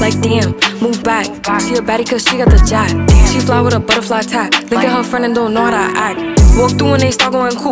Like damn, move back. See a baddie cause she got the jack. She fly with a butterfly tap. Look at her friend and don't know how to act. Walk through and they start going cool.